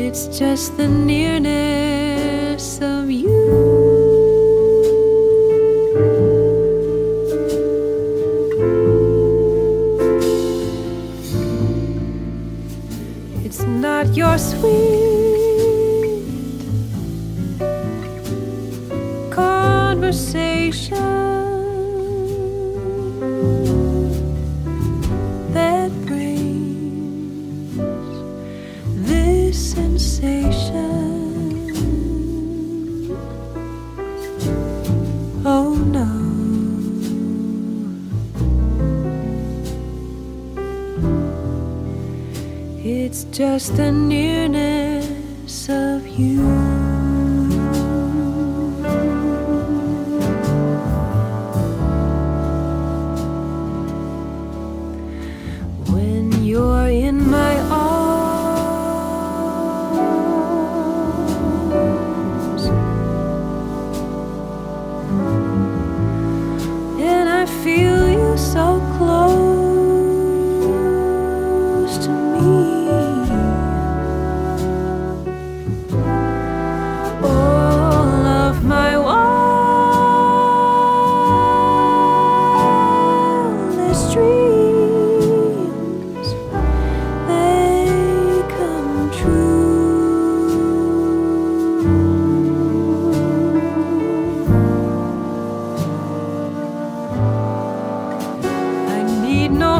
It's just the nearness of you. It's not your sweet conversation It's just the nearness of you. When you're in my arms, and I feel you so close to me.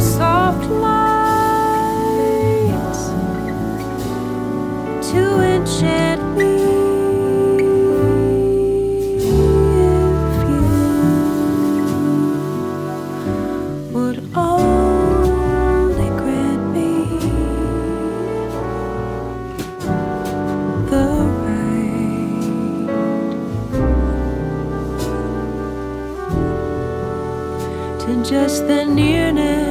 Soft lights to enchant me. If you would only grant me the right to just the nearness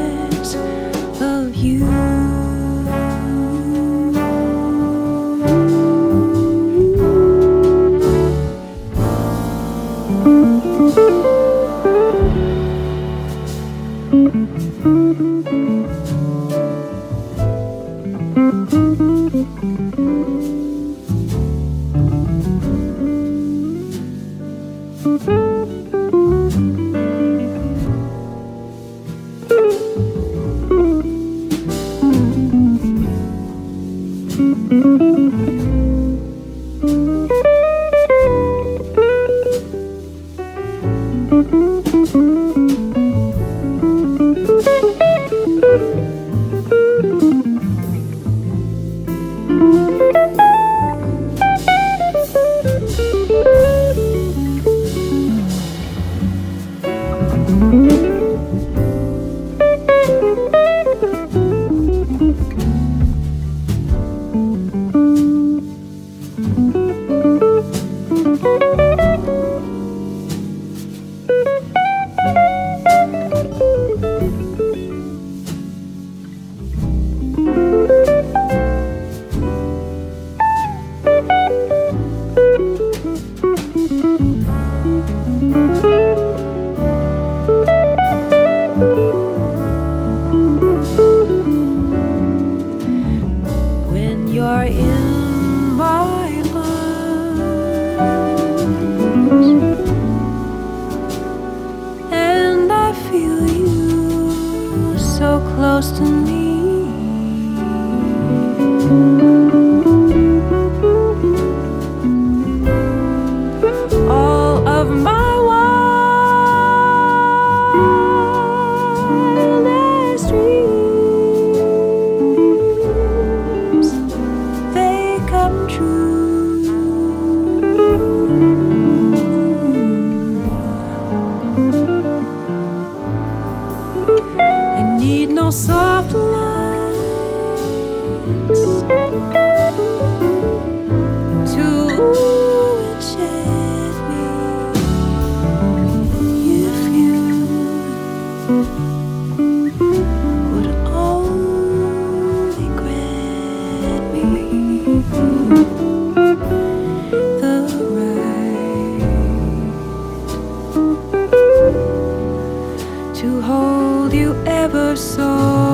When ever so